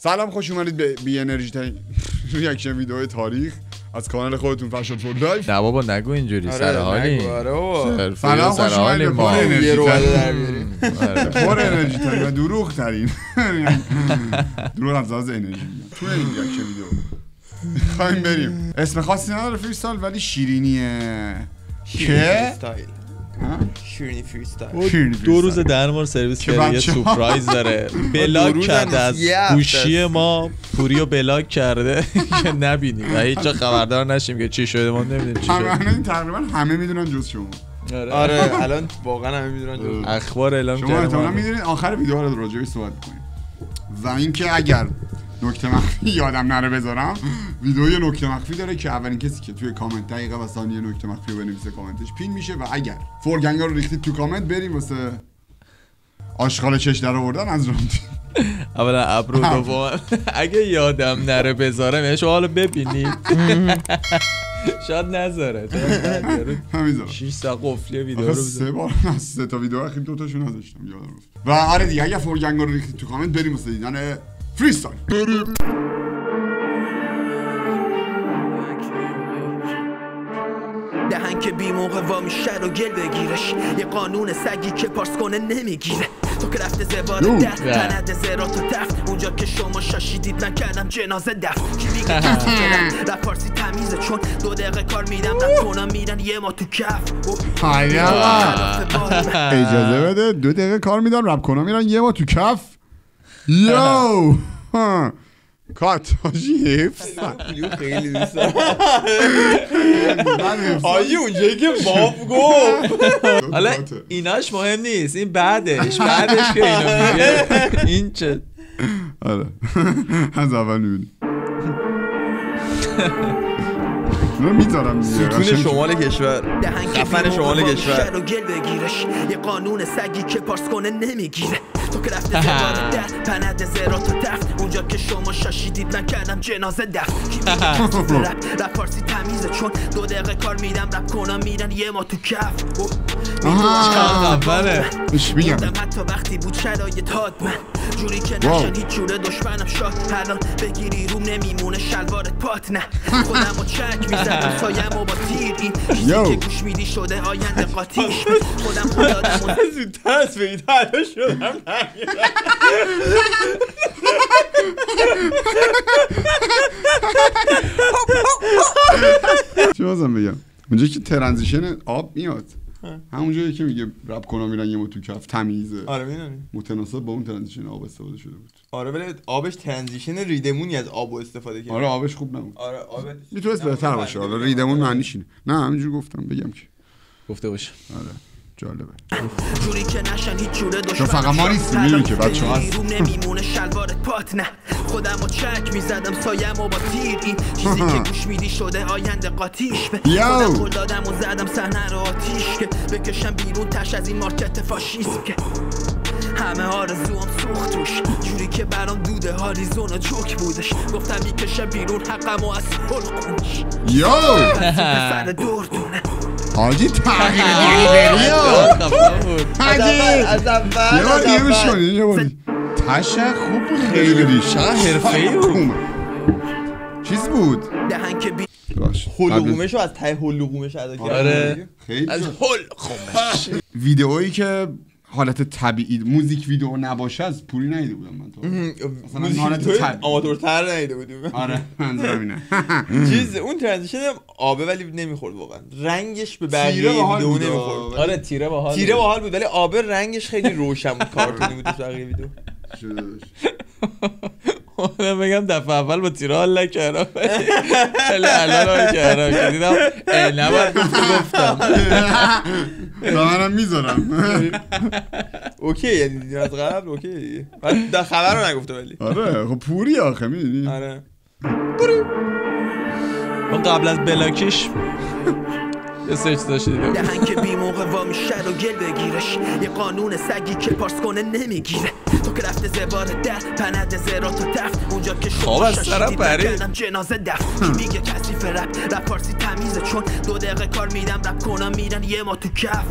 سلام خوش اومدید به بی انرژی ترین ریاکشن ویدیو تاریخ از کانال خودتون فشل فور لایف نه بابا نگو اینجوری آره، سر حالی آره سلام، سر خوش حالی اومدید. ما پر انرژی یه رو ترین. در بیاریم آره. پر انرژی ترین و دروغ ترین دروغ از لحاظ انرژی. تو این ریاکشن ویدیو خواهیم بریم اسم خاصی نداره فریستایل ولی شیرینیه که؟ شیرینی فری استایل شیرینی دو فریستایل. روز درمار سرویس که کرده یه سورپرایز داره. بلاک کرده از گوشی. ما پوری رو بلاک کرده. که نبینیم. و هیچ جا خبردار نشیم که چی شده ما نمی‌دونیم چی شده. تقریبا همه می‌دونن جز شما. آره. الان واقعا همه می‌دونن جز اخبار اعلام شما کرده احتمالا ما. می‌دونید آخر ویدیو رو راجعش صحبت کنیم و اینکه اگر نکته مخفی یادم نره بذارم. ویدیو یه نکته مخفی داره که اولین کسی که توی کامنت دقیقه و ثانیه نکته مخفی رو بنویسه کامنتش پین میشه و اگر فورگنگا رو ریختید تو کامنت بریم واسه آشغال چش در آوردن از راندی اولا ابرو ابرو. دوم. اگه یادم نره بذارم یعنی شما حالا ببینید. شاید نذاره. همیذارم 6 ساعت قفلی ویدیو رو سه بار سه تا ویدیو اخیر دو تاشو نذاشتم یادم رفت. و آره دیگه اگر فورگنگا رو ریختید تو کامنت بریم واسه دیدن فریستایل دهن که بی موقع وا میشه رو گل بگیرش. یه قانون سگی که پارس کنه نمی‌گیره. تو که رفته. زبار دست تند زرات و تفت اونجا که شما شاشیدید من کردم جنازه دفت کی میگه کسی کنم رپ پارسی تمیزه چون دو دقیقه کار میدم رپ کنم میرن یه ما تو کف. اجازه بده. دو دقیقه کار میدن رپ کنم میرن یه ما تو کف. یو. کات حاجی حفظ. خیلی دوست دارم. اونجایی که باب گفت. حالا. ایناش مهم نیست. این بعدش بعدش که اینو میگه. این چه؟ آره. از اول رو می‌ذارم ستون. شمال کشور. خفن شمال کشور. شر و گل بگیرش. یه قانون سگی که پارس کنه نمی‌گیره. تو که رفته زبار در پند زرات و تفت اونجا که شما شاشیدید من کردم جنازه دفت کی رپ رپ پارسی تمیزه. چون دو دقیقه کار میدم رپ کنم میرن یه ما تو کف. اوه. آها. خفنه بهش میگم. حتی وقتی بود شرایط حاد من جوری که. نشن هیچ جوره دشمنم شاد الان بگیری روم نمیمونه شلوارت پات نه. خودم و چک می‌زدم سایم و با تیر. این. چیزی که گوش میدی شده آینده قاتیش خودم خودم و زودتر از ویدیو ادا شدم چی بازم بگم؟ اونجا که ترانزیشن آب میاد. همونجایی که میگه رپ کنم میرن یه ما تو کف تمیزه. آره می‌دونی. متناسب با اون ترانزیشن آب استفاده شده بود. آره ولی آبش ترانزیشن ریدمونی از آب استفاده کرد. آره آبش خوب نبود. آره آب می‌تونست بهتر باشه. حالا ریدمون معنیش اینه. نه همینجور گفتم بگم که. گفته باشه. آره. جالبه. جوری که نشن هیچ جوره دشمنم چون فقط ما. نیستیم، می‌بینی که بگیری هست. نمیمونه شلوارت پات نه. خودم و چک می‌زدم سایم و با تیر. این چیزی که گوش میدی شده آینده قاتیش به. خودم قول دادم و زدم صحنه رو آتیش که بکشم بیرون تش از این مارکت فاشیسم که همه آرزوام سوخت توش. جوری که برام دوده هاریزون و چوک بودش. گفتم می‌کشه بیرون حقم و از صلح خونش. یو. پسر دردونه حاجی تغییر دیگری حاجی از اول. یه بار کنید یه بار. تشک خوب بود خیلی ریش حرفه‌ای بود. چیز بود؟ دهن که بی رو از ته حلقومش ادا کرد آره. خیلی از ویدئویی که حالت طبیعی موزیک ویدئو نباشه از پوری ندیده بودم من تو. مثلا موزیک حالت. آماتورتر نیده بودیم. آره منظورم اینه چیز اون ترانزیشن هم آبه ولی نمی‌خورد واقعا. رنگش به بقیه باحال ویدیو نمی‌خورد. آره تیره با حال تیره باحال بود. ولی آبه رنگش خیلی روشن بود کارتونی بود تو بقیه ویدیو. من بگم دفعه اول با تیره حال نکردم. خیلی الان حال کردم. که دیدم ای نباید گفتم. و منم می‌ذارم okay یعنی از قبل؟ okay. بعد خبر رو نگفته ولی. آره خب پوری آخه می‌دونی؟ آره. من قبل از block یش یه search داشت دیدم دهن که بی موقع وا میشه رو گل بگیرش. یه قانون سگی که پارس کنه نمی‌گیره. تو که رفته زبار در پند زرات و تفت اونجا که شما از شاشیدید پرید. جنازه دفت کی میگه کسی رپ؟ رپ پارسی تمیزه چون دو دقیقه کار میدم رپ کنم میرن یه ما تو کف.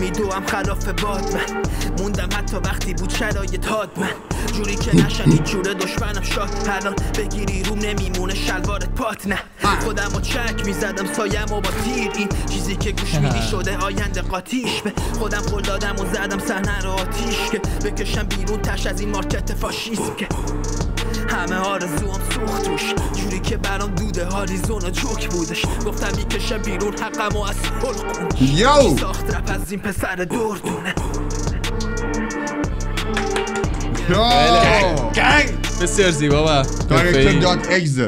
میدوم خلاف باد من موندم حتی وقتی بود شرایط حاد من جوری که نشن هیچ جوره دشمنم شاد الان بگیری روم نمیمونه شلوارت پات نه. خودم و چک می‌زدم سایم و با تیر. این چیزی که گوش میدی شده آینده قاتیش. به خودم قول دادم و زدم صحنه رو آتیش که بکشم بیرون تش از این مارکت فاشیسم که همه آرزوام سوخت روش. جوری که برام دوده هاریزون و جوک بودش. گفتم می‌کشم بیرون حقم و از یو! ساخت رپ از این پسر دردونه یو بسیار زیبا و دایرکتر حرفه‌ای. دات اگز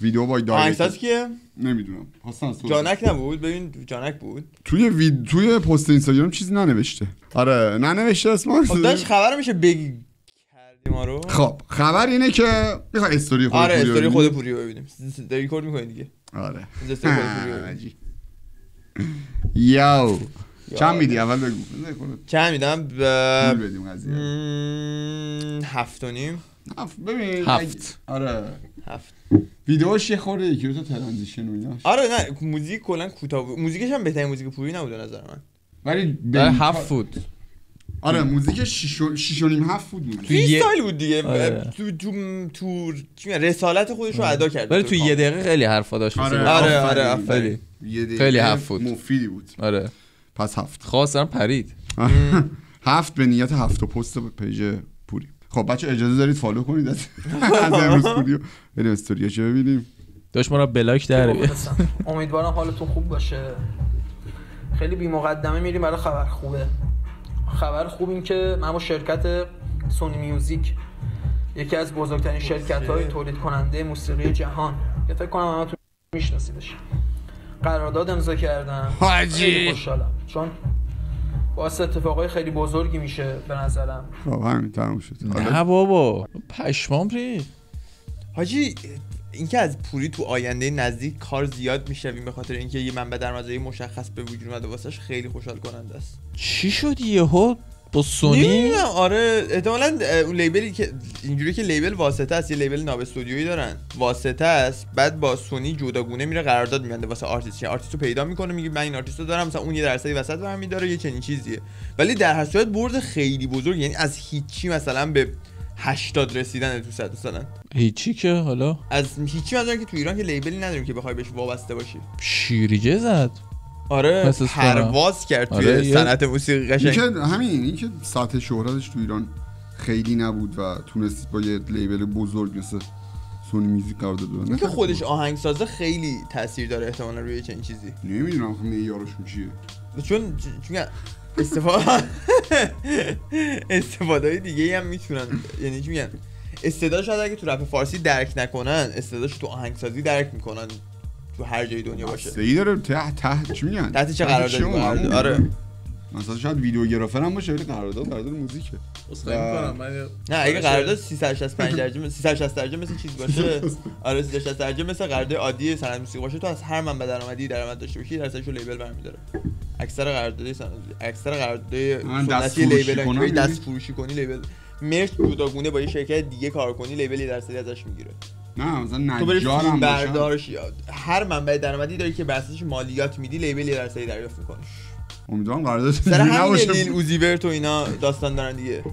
ویدیو بای دایرکتر. کیه؟ نمی‌دونم. حسن سوز. جانک نبود؟ ببین جانک بود. توی وید... توی پست اینستاگرام چیزی ننوشته. آره ننوشته اسم خب داشت خبر میشه بگی کردی ما رو. خب خبر اینه که می‌خوای استوری خود آره پوری استوری؟ خود پوری ببینیم. ریکورد می‌کنی دیگه. آره. استوری رو چند میدی؟ اول بگو. چند میدم؟ به بدیم قضیه هفت و نیم. هفت. ببین هفت. آره. هفت. ویدیوش یه خورده یکی دو تا transition و ایناش آره نه موزیک کلا کوتاه بود. موزیکش هم بهترین موزیک پوری نبود نظر من. ولی بین- هفت فوت. آره موزیک شیش و- شیش و نیم هفت بود. موزیک. تو یه- freestyle بود دیگه. آره. تو تو تو رسالت خودش رو ادا کرد. ولی تو یه دقیقه خیلی حرفا داشت. آره آره،. آره، دقیقه خیلی هفت بود. مفیدی بود. آره. پس هفت. خواستم پرید. هفت به نیت هفت و پست page پوری. خب بچه اجازه دارید فالو کنید از از امروز پوری رو. بریم استوریاشو ببینیم. داشت ما را بلاک در بیاد. برسم. امیدوارم حالتون خوب باشه. خیلی بی مقدمه میریم برای خبر خوبه. خبر خوب این که من با شرکت سونی میوزیک یکی از بزرگترین شرکت های تولید کننده موسیقی جهان. که فکر کنم همتون میشناسیدش. قرارداد امضا کردم. حاجی. خوشحالم. چون باعث اتفاقای خیلی بزرگی میشه به نظرم. خب همین تموم شد. نه بابا پشمام ری حاجی اینکه از پوری تو آینده نزدیک کار زیاد می‌شنویم به خاطر اینکه یه منبع درآمدزایی مشخص به وجود اومده واسش خیلی خوشحال کننده است. چی شد یهو؟ با سونی؟ آره احتمالا اون label ی که اینجوری که label واسطه است یه label ناب استودیویی دارن. واسطه است بعد با سونی جداگونه میره قرارداد میبنده واسه آرتیست. یعنی آرتیست رو پیدا می‌کنه میگه من این آرتیست رو دارم مثلا اون یه درصدی وسط برمیداره یه چنین چیزیه. ولی در هر صورت برد خیلی بزرگ. یعنی از هیچی مثلا به 80 رسیدن تو صد مثلا هیچی که حالا؟ از هیچی مثلا که تو ایران که لیبلی نداریم که بخوای بهش وابسته باشی. شیریجه زد. آره. پرواز کرد توی آره، صنعت موسیقی این قشنگ که همین این که سطح شهرتش تو ایران خیلی نبود و تونستید با یه لیبل بزرگ مثل سونی میوزیک قرارداد ببندید اینکه خودش آهنگسازه خیلی تاثیر داره احتمالا روی چنین چیزی. نمی‌دونم خب معیارشون چیه. چون چون استفاده استفاده دیگه هم می‌تونن. یعنی چی میگن؟ استعداد شاید اگه تو رپ فارسی درک نکنن استعدادش تو آهنگسازی درک می‌کنن. تو هر جای دنیا باشه سهی داره ته ته چی میگن تحت چه قراردادی؟ همون. آره. مثلا شاید ویدیوگرافر هم باشه ولی قرارداد قرارداد موزیکه نه اگه قرارداد 365 درجه 360 درجه مثل چیز باشه آره 360 درجه مثل قرارداد عادی صنعت موسیقی باشه تو از هر منبع درآمدی درآمد داشته باشی درصدش رو لیبل برمیداره اکثر قرارداد اکثر قرارداد من دست سنتی لیبل دست؟ فروشی کنی لیبل مرچ جداگونه با یه شرکت دیگه کار کنی لیبل یه درصدی ازش می‌گیره نه مثلا نجار هم بردارش یا هر منبع درآمدی داری که بر اساسش مالیات میدی لیبل یه درصدی دریافت می‌کنه امیدوارم قرارداد سر همین. لیل اوزیورت و اینا داستان دارن دیگه.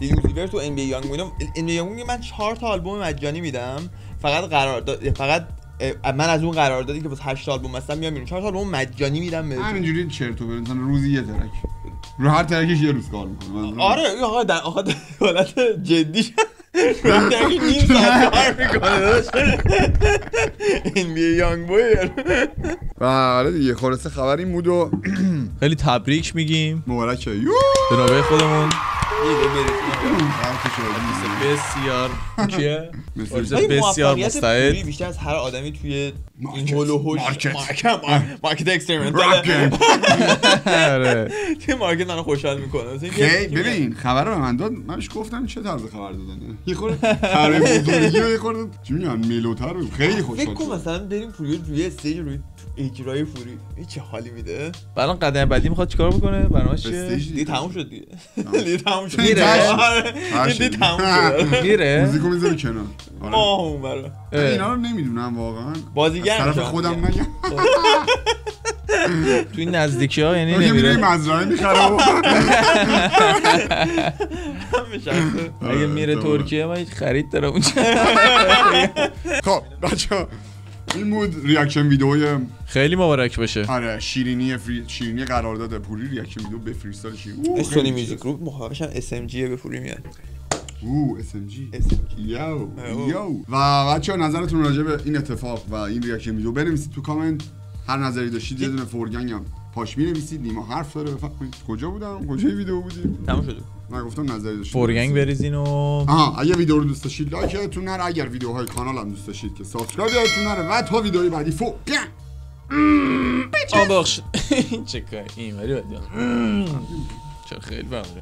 لیل اوزیورت و ام بی یانگ اینا. ام بی یانگ من چهار تا آلبوم مجانی میدم. فقط قرارداد فقط من از اون قراردادی که واسه 8 آلبوم هستم میام بیرون. چهار تا آلبوم مجانی میدم بهتون. همینجوری چرت و پرت مثلا روزی یه ترک. رو هر ترکش یه روز کار می‌کنه آره آقا در آقا حالت جدی رو نیم ساعت کار می‌کنه ام بی یانگ بوی و آره دیگه خلاصه خبر این بود و خیلی تبریک میگیم. مبارکه یو به نوبه خودمون. بسیار آرزو ولی بسیار مستعد. بیشتر از هر آدمی توی این مارکت. هول و هوش مارکت. مارکت. مارکت اکسپریمنت آره. توی مارکت منو خوشحال می‌کنه. خیلی ببین خبر رو به من داد. من گفتم چه طرز خبر دادنه یه خورده خبر بزرگی و یه خورده چی میگن؟ ملوتر بود. خیلی فکر خوشحال کن شدم. مثلا بریم پوری روی استیج روی اجرای این چه حالی میده؟ الان قدم بعدی می‌خواد چیکار بکنه؟ برنامه چیه؟ دیگه تموم شد دیگه. دیگه تموم شد. میره؟ آره. دیگه تموم شد. میره. موزیکو می‌ذاره کنار. آره. ماه اون برا من اینا رو نمی‌دونم واقعا. بازیگر از طرف خودم. نگم تو این نزدیکی ها یعنی اگه میره نمیره. مزرعه می‌خره و اگه میره احتمالاً. ترکیه من هیچ خرید دارم اونجا. خب بچه این بود ریاکشن ویدئوی خیلی مبارک باشه. آره شیرینی فری... شیرینی قرارداد پوری ریاکشن ویدئو به فریستایل شیرینی سونی خیلی میوزیک گروپ مخاطبش هم اس ام جی به پوری میاد. اوه SMG SMG. یو اوه. یو و بچه نظرتون راجع به این اتفاق و این ریاکشن ویدیو بنویسید تو کامنت. هر نظری داشتید یه دونه فورگنگ هم. پاش می نویسید نیما حرف داره بفرمایید. کجا بودم؟ کجای ویدیو بودیم؟ تموم شد. من گفتم نظری داشتید فورگنگ بریزین و آها اگه ویدیو رو دوست داشتید لایک یادتون نره. اگر ویدیوهای کانال هم دوست داشتید که سابسکرایب یادتون نره. و تا ویدیوهای بعدی فو بیا آه بخش چه کار این ولی چرا خیلی داره.